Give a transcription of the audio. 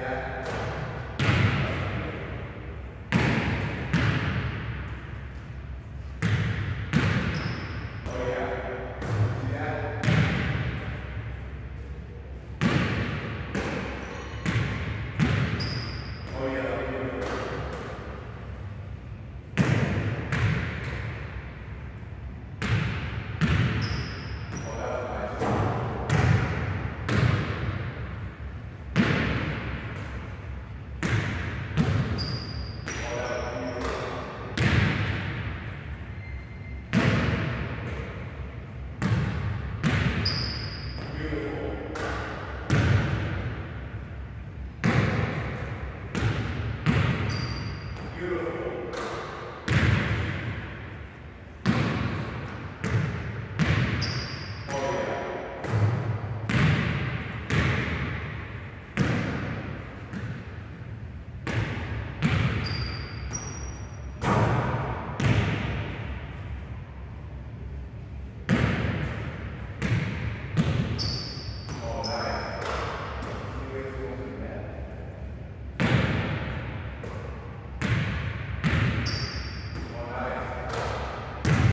Oh, yeah. Beautiful.